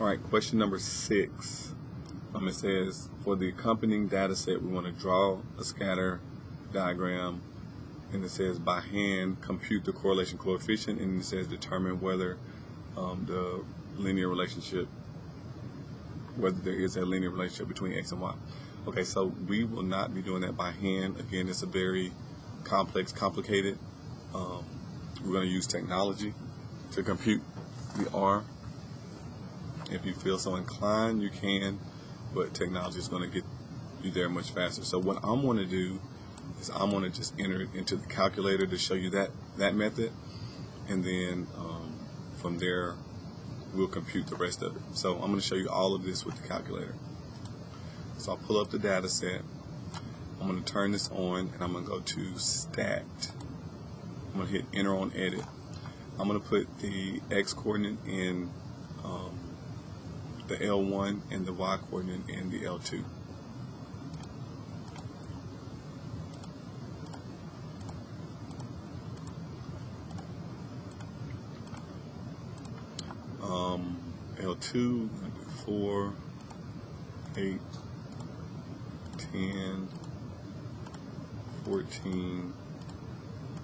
All right, question number six. Um, it says, for the accompanying data set, we want to draw a scatter diagram. And it says, by hand, compute the correlation coefficient. And it says, determine whether um, the linear relationship, whether there is a linear relationship between x and y. Okay, so we will not be doing that by hand. Again, it's a very complex, complicated. Um, we're going to use technology to compute the R. If you feel so inclined, you can, but technology is going to get you there much faster. So what I'm going to do is I'm going to just enter it into the calculator to show you that, that method, and then um, from there, we'll compute the rest of it. So I'm going to show you all of this with the calculator. So I'll pull up the data set. I'm going to turn this on, and I'm going to go to Stat. I'm going to hit Enter on Edit. I'm going to put the X coordinate in um, the L1 and the Y coordinate and the L2. Um, L2, 4, 8, 10, 14,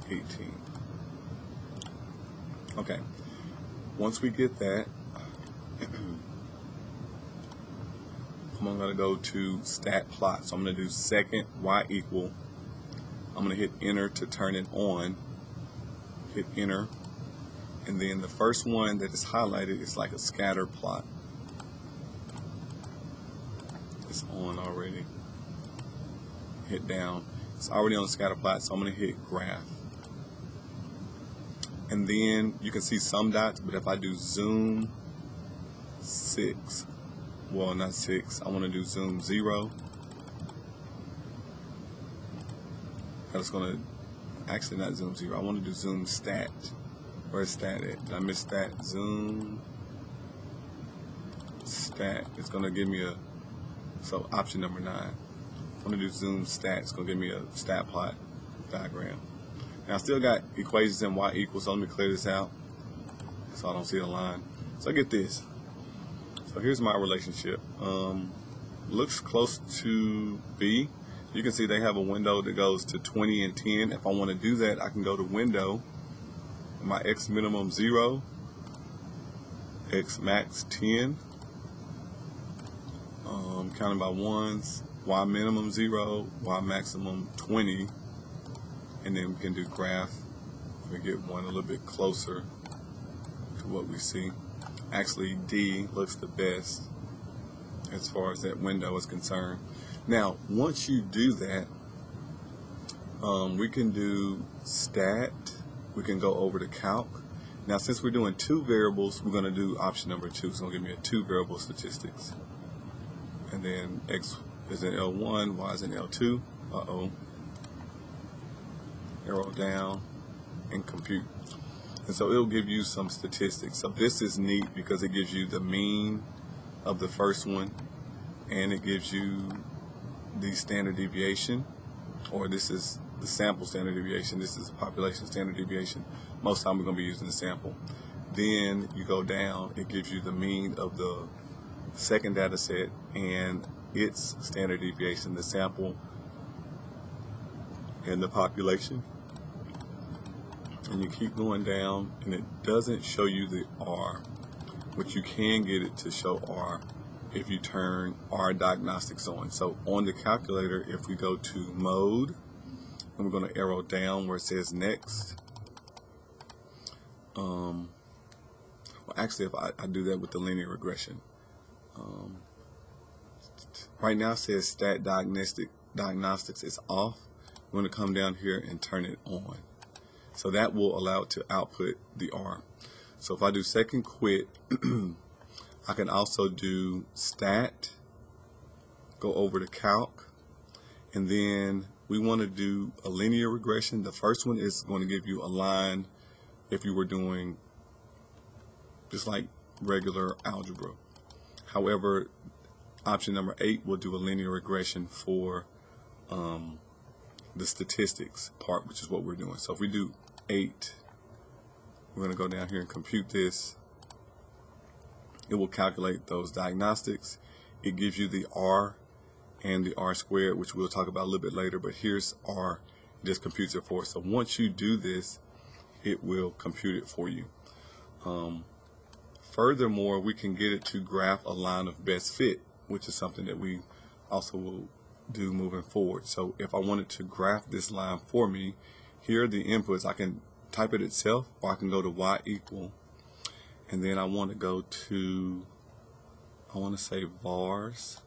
18. Okay. Once we get that, I'm going to go to stat plot. So I'm going to do second y equal. I'm going to hit enter to turn it on. Hit enter. And then the first one that is highlighted is like a scatter plot. It's on already. Hit down. It's already on the scatter plot, so I'm going to hit graph. And then you can see some dots, but if I do zoom six, well, not six, I want to do zoom zero. That's going to, actually not zoom zero, I want to do zoom stat. Where's stat at? Did I miss that Zoom stat. It's going to give me a, so option number nine. I'm to do zoom stat. It's to give me a stat plot diagram. Now I still got equations in y equals, so let me clear this out so I don't see the line. So I get this. So here's my relationship. Um, looks close to B. You can see they have a window that goes to 20 and 10. If I want to do that, I can go to window, my x minimum 0, x max 10, um, counting by ones, y minimum 0, y maximum 20, and then we can do graph. We get one a little bit closer to what we see. Actually, D looks the best as far as that window is concerned. Now, once you do that, um, we can do stat. We can go over to calc. Now, since we're doing two variables, we're going to do option number two. To give me a two variable statistics. And then X is in L1, Y is in L2. Uh-oh. Arrow down and compute. And so it'll give you some statistics. So this is neat because it gives you the mean of the first one and it gives you the standard deviation or this is the sample standard deviation. This is the population standard deviation. Most time we're going to be using the sample. Then you go down, it gives you the mean of the second data set and its standard deviation, the sample and the population. And you keep going down and it doesn't show you the R, but you can get it to show R if you turn R diagnostics on. So on the calculator, if we go to mode, and we're going to arrow down where it says next. Um, well, actually, if I, I do that with the linear regression. Um, right now says stat diagnostic diagnostics is off. We're going to come down here and turn it on. So that will allow it to output the R. So if I do second quit, I can also do stat, go over to calc, and then we want to do a linear regression. The first one is going to give you a line if you were doing just like regular algebra. However, option number eight will do a linear regression for um, the statistics part, which is what we're doing. So if we do eight, we're going to go down here and compute this. it will calculate those diagnostics. It gives you the R and the R squared, which we'll talk about a little bit later, but here's R, just computes it for us. So once you do this, it will compute it for you. Um, furthermore, we can get it to graph a line of best fit, which is something that we also will do moving forward. So if I wanted to graph this line for me, here are the inputs. I can type it itself or I can go to y equal and then I want to go to I want to say vars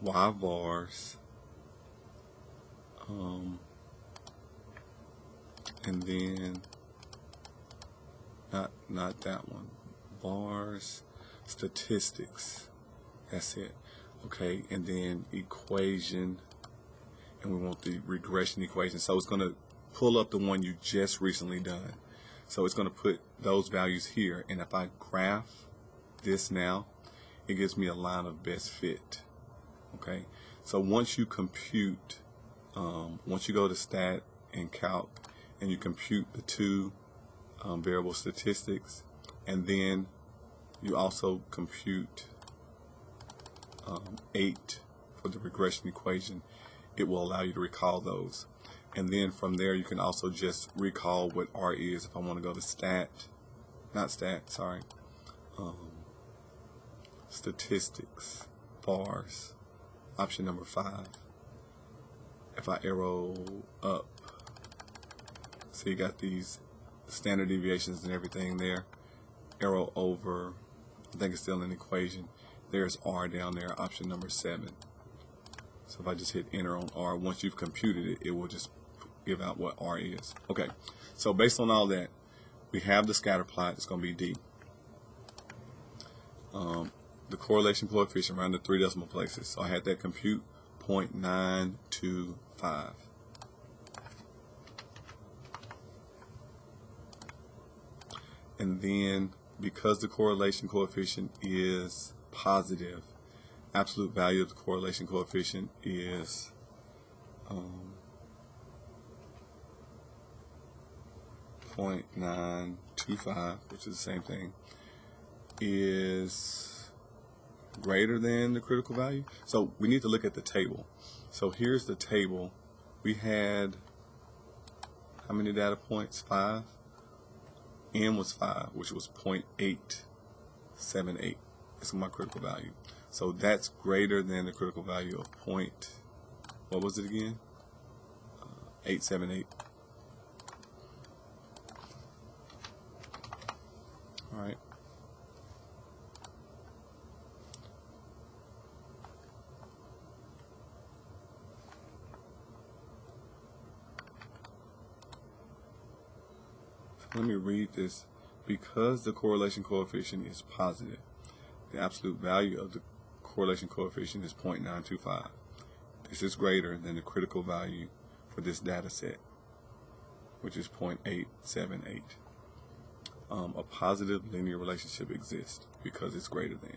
y vars um, and then not not that one vars statistics that's it okay and then equation and we want the regression equation. So it's going to pull up the one you just recently done. So it's going to put those values here and if I graph this now it gives me a line of best fit okay? So once you compute um, once you go to stat and calc and you compute the two um, variable statistics and then you also compute um, 8 for the regression equation it will allow you to recall those. And then from there you can also just recall what R is if I want to go to stat not stat sorry um, statistics vars, option number five. If I arrow up so you got these standard deviations and everything there arrow over I think it's still an equation there's R down there option number seven. So if I just hit enter on R once you've computed it it will just give out what R is. Okay so based on all that we have the scatter plot it's going to be D. Um, the correlation coefficient around the three decimal places. So I had that compute 0.925 and then because the correlation coefficient is positive absolute value of the correlation coefficient is um, 0.925 which is the same thing is greater than the critical value. So we need to look at the table. So here's the table. We had how many data points? Five? N was 5 which was 0.878 it's my critical value. So that's greater than the critical value of point what was it again? Uh, 878 all right. Let me read this. Because the correlation coefficient is positive, the absolute value of the correlation coefficient is 0.925. This is greater than the critical value for this data set, which is 0.878. Um, a positive linear relationship exists because it's greater than.